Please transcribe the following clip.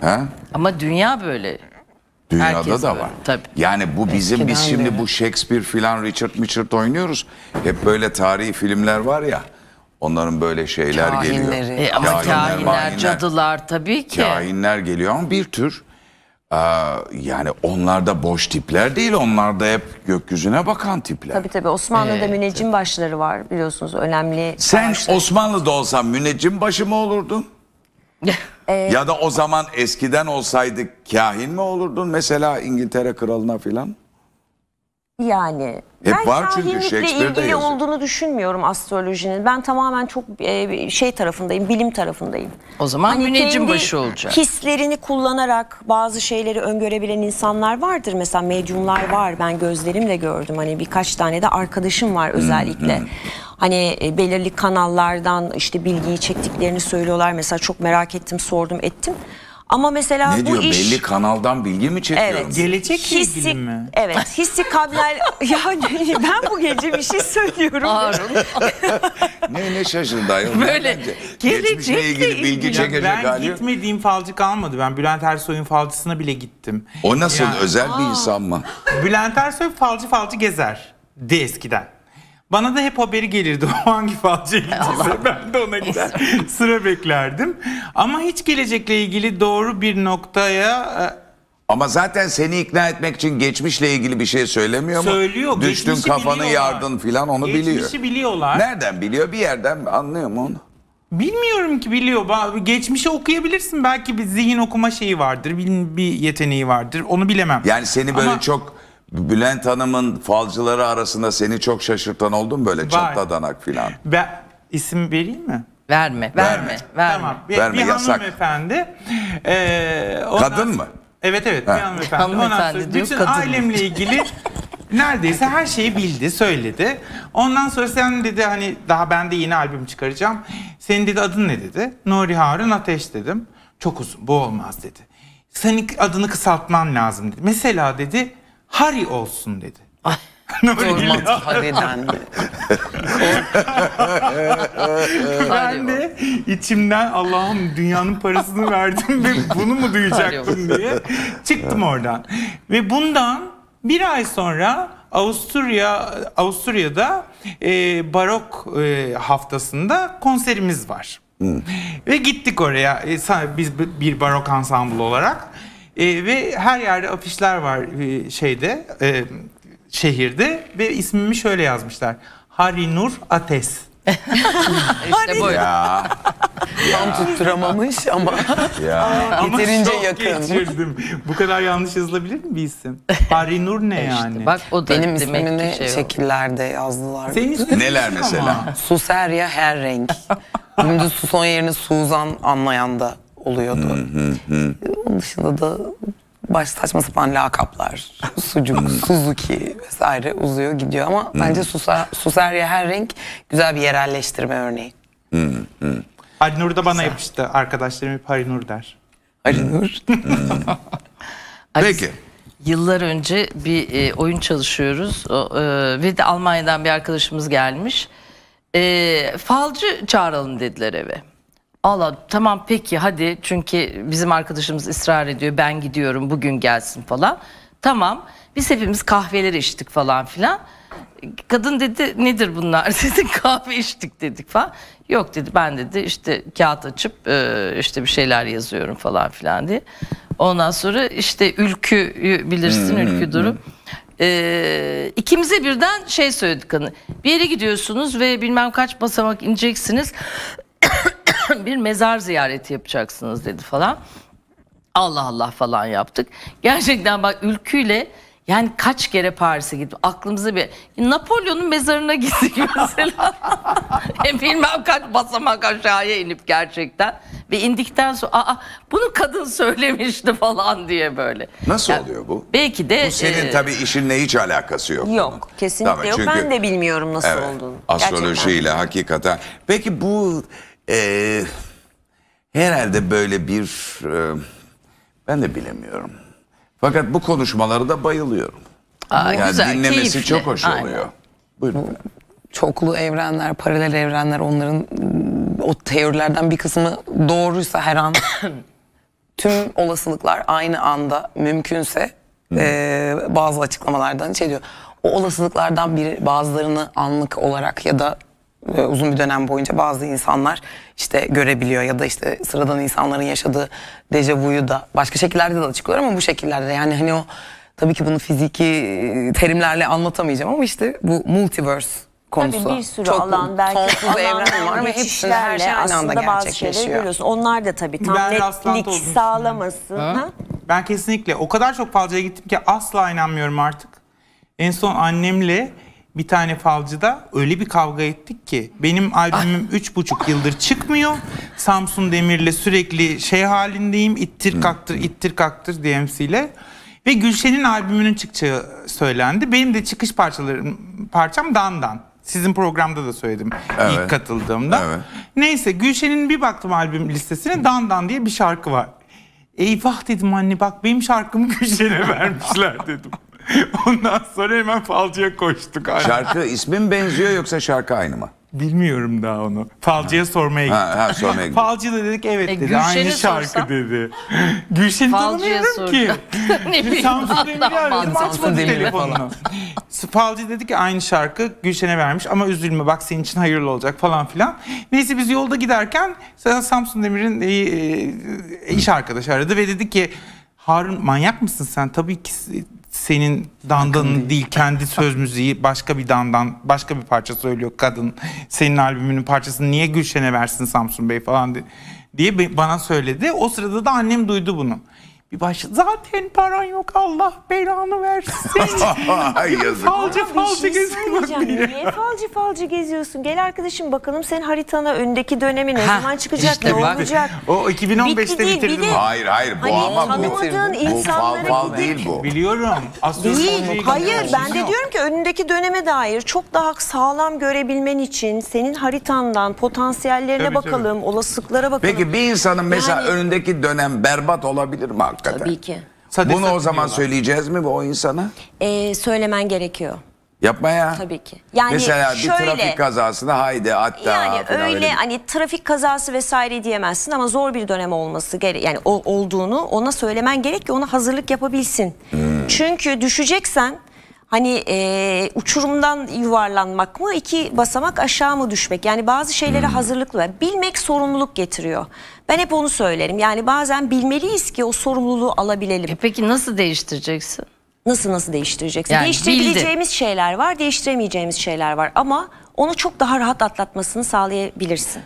Ha? Ama dünya böyle. Dünyada Herkes da böyle, var. tabii. Yani bu bizim biz Eskiden şimdi beri. bu Shakespeare filan Richard Richard oynuyoruz. Hep böyle tarihi filmler var ya. Onların böyle şeyler geliyor. Kahinleri. E, ama kahinler, mahinler, cadılar tabii ki. Kahinler geliyor ama bir tür e, yani onlar da boş tipler değil. Onlar da hep gökyüzüne bakan tipler. Tabii tabii Osmanlı'da müneccim başları var biliyorsunuz önemli. Sen savaşlar. Osmanlı'da olsan müneccim başı mı olurdun? ya da o zaman eskiden olsaydı kahin mi olurdun? Mesela İngiltere kralına filan. Yani Hep ben var çünkü Shakespeare'de ilgili yazıyor. olduğunu düşünmüyorum astrolojinin. Ben tamamen çok e, şey tarafındayım, bilim tarafındayım. O zaman Hani müneccim başı olacak. Hislerini kullanarak bazı şeyleri öngörebilen insanlar vardır. Mesela medyumlar var. Ben gözlerimle gördüm. Hani birkaç tane de arkadaşım var özellikle. Hani e, belirli kanallardan işte bilgiyi çektiklerini söylüyorlar. Mesela çok merak ettim, sordum, ettim. Ama mesela Ne bu diyor? iş Belli kanaldan bilgi mi çekiyorum? Evet. Gelecekle Hissi- ilgili mi? Evet. Hissi kablel yani ben bu gece bir şey söylüyorum. Harun. Ne ne şaşırdı ayol. Böyle gelecekle Geçmişle ilgili bilgi ilgili. çekecek ben hali gitmediğim falcı kalmadı. Ben Bülent Ersoy'un falcısına bile gittim. O nasıl Yani- özel bir insan mı? Bülent Ersoy falcı falcı gezer. De eskiden. Bana da hep haberi gelirdi o hangi falcıya gidecekse ben de ona gider sıra beklerdim. Ama hiç gelecekle ilgili doğru bir noktaya e, Ama zaten seni ikna etmek için geçmişle ilgili bir şey söylemiyor mu? söylüyor. Düştün geçmişi kafanı biliyorlar. yardın filan onu Geçmişi biliyor. biliyorlar. Nereden biliyor? Bir yerden anlıyor mu onu? Bilmiyorum ki biliyor. Ba- Geçmişi okuyabilirsin. Belki bir zihin okuma şeyi vardır. Bir, bir yeteneği vardır. Onu bilemem. Yani seni böyle Ama- çok Bülent Hanım'ın falcıları arasında seni çok şaşırtan oldu mu böyle çatladanak filan? Ben isim vereyim mi? Verme, verme, verme. Tamam. Bir, Verme, bir yasak. hanımefendi. eee, ondan- Kadın mı? Evet evet bir Ha. hanımefendi. Ondan Hanımefendi sonra diyor, bütün kadın. ailemle ilgili neredeyse her şeyi bildi, söyledi. Ondan sonra sen dedi hani daha ben de yeni albüm çıkaracağım. Senin dedi adın ne dedi? Nuri Harun Ateş dedim. Çok uzun bu olmaz dedi. Senin adını kısaltman lazım dedi. Mesela dedi Hari olsun dedi. İle- Hari'den. Ben de içimden Allah'ım dünyanın parasını verdim ve bunu mu duyacaktım diye çıktım oradan. Ve bundan bir ay sonra Avusturya Avusturya'da e, barok e, haftasında konserimiz var. Ve gittik oraya e, biz bir barok ansambl olarak E, ve her yerde afişler var e, şeyde e, şehirde ve ismimi şöyle yazmışlar. Hari Nur Ates. İşte böyle. Ya Tam tutturamamış ama ya. Ama Yeterince şok yakın. geçirdim. Bu kadar yanlış yazılabilir mi bir isim? Hari Nur ne yani? Bak o da benim ismimi şey o. şekillerde yazdılar. Senin Neler ama. mesela? Suserya her renk. Dümdüz Suson yerine Suzan anlayan da oluyordu. Onun dışında da baş saçma sapan lakaplar. Sucuk, Suzuki vesaire uzuyor gidiyor ama bence Susa, Suserya her renk güzel bir yerelleştirme örneği. Hari Nur da bana yapıştı. Arkadaşlarım hep Hari Nur der. Ay, biz Peki. Yıllar önce bir e, oyun çalışıyoruz O, e, ve de Almanya'dan bir arkadaşımız gelmiş. E, falcı çağıralım dediler eve. Allah tamam peki hadi çünkü bizim arkadaşımız ısrar ediyor ben gidiyorum bugün gelsin falan. Tamam biz hepimiz kahveleri içtik falan filan. Kadın dedi nedir bunlar dedi kahve içtik dedik falan. Yok dedi ben dedi işte kağıt açıp e, işte bir şeyler yazıyorum falan filan diye. Ondan sonra işte ülküyü bilirsin ülkü durum. Ee, ikimize birden şey söyledik kadın. Bir yere gidiyorsunuz ve bilmem kaç basamak ineceksiniz. bir mezar ziyareti yapacaksınız dedi falan. Allah Allah falan yaptık. Gerçekten bak ülküyle yani kaç kere Paris'e gittim. Aklımıza bir Napolyon'un mezarına gittik mesela. E, Bilmem kaç basamak aşağıya inip gerçekten. Ve indikten sonra aa bunu kadın söylemişti falan diye böyle. Nasıl Ya, oluyor bu? Belki de Bu senin e, tabii işinle hiç alakası yok. Yok bunun. kesinlikle Tabii, yok. çünkü- Ben de bilmiyorum nasıl Evet, olduğunu. astrolojiyle Gerçekten. hakikaten. Peki bu e, herhalde böyle bir e, ben de bilemiyorum. Fakat bu konuşmaları da bayılıyorum. aa, Yani güzel, dinlemesi keyifli. çok hoş Aynen. oluyor. Buyurun. Çoklu evrenler, paralel evrenler onların ım, o teorilerden bir kısmı doğruysa her an tüm olasılıklar aynı anda mümkünse e, bazı açıklamalardan şey diyor. O olasılıklardan biri bazılarını anlık olarak ya da e, uzun bir dönem boyunca bazı insanlar işte görebiliyor ya da işte sıradan insanların yaşadığı dejavuyu da başka şekillerde de açıklıyor ama bu şekillerde de yani hani o tabii ki bunu fiziki e, terimlerle anlatamayacağım ama işte bu multiverse konusu. Tabii bir sürü Çok alan belki sonsuz evren var ve hepsinde her şey aynı anda aslında bazı şeyleri gerçekleşiyor. görüyorsun. Onlar da tabii tam Ben netlik olduğunu sağlamasın. Ha? Ben kesinlikle o kadar çok falcıya gittim ki asla inanmıyorum artık. En son annemle bir tane falcıda öyle bir kavga ettik ki benim albümüm üç buçuk yıldır çıkmıyor. Samsun Demir'le sürekli şey halindeyim ittir kaktır ittir kaktır DMC'yle. Ve Gülşen'in albümünün çıkacağı söylendi. Benim de çıkış parçalarım parçam Dandan. Sizin programda da söyledim Evet. ilk katıldığımda. Evet. Neyse Gülşen'in bir baktım albüm listesine Dandan diye bir şarkı var. Eyvah dedim anne bak benim şarkımı Gülşen'e vermişler dedim. Ondan sonra hemen falcıya koştuk. Şarkı ismi mi benziyor yoksa şarkı aynı mı? Bilmiyorum daha onu. Falcıya sormaya gittik. Ha, ha sormaya gittik. Falcı da dedik evet E, dedi. Gülşen'i Aynı şarkı sorsam? dedi. Gülşen'i Falcıya tanımıyorum ki. soracağım. ne bileyim. Samsun Demir'i Allah'ım. aradım Samsun açmadı Demir'i telefonunu. Falcı dedi ki aynı şarkı Gülşen'e vermiş ama üzülme bak senin için hayırlı olacak falan filan. Neyse biz yolda giderken Samsun Demir'in e, e, iş arkadaşı aradı ve dedi ki Harun manyak mısın sen? Tabii ki senin dandanın değil kendi söz müziği başka bir dandan başka bir parça söylüyor kadın. Senin albümünün parçasını niye Gülşen'e versin Samsun Bey falan di- diye bana söyledi. O sırada da annem duydu bunu. Bir başladı zaten paran yok Allah belanı versin. Yazık. falcı Bir falcı şey geziyor söyleyeceğim. Niye falcı falcı geziyorsun? Gel arkadaşım bakalım senin haritana öndeki dönemi ne Ha, zaman çıkacak, işte ne bak. olacak? O 2015'te Bitti değil, bitirdim. bir de- Hayır hayır bu Hani ama bu, tanımadığın bu fal insanları fal gidip- değil bu. Biliyorum. Astroloji Değil. Hayır ben de diyorum ki önündeki döneme dair çok daha sağlam görebilmen için senin haritandan potansiyellerine Tabii, bakalım, olasılıklara bakalım. Peki bir insanın mesela Yani- önündeki dönem berbat olabilir mi hakikaten? Tabii ki. Sadece Bunu o zaman söyleyeceğiz mi bu o insana? Ee, söylemen gerekiyor. Yapma ya. Tabii ki. Yani Mesela bir şöyle- trafik kazasına haydi hatta Yani falan öyle bir- hani trafik kazası vesaire diyemezsin ama zor bir dönem olması gere yani o- olduğunu ona söylemen gerek ki ona hazırlık yapabilsin. Hmm. Çünkü düşeceksen hani e, uçurumdan yuvarlanmak mı iki basamak aşağı mı düşmek yani bazı şeylere Hmm. hazırlıklı bilmek sorumluluk getiriyor. Ben hep onu söylerim yani bazen bilmeliyiz ki o sorumluluğu alabilelim. E peki nasıl değiştireceksin? Nasıl nasıl değiştireceksin? Yani Değiştirebileceğimiz şeyler var, değiştiremeyeceğimiz şeyler var ama onu çok daha rahat atlatmasını sağlayabilirsin.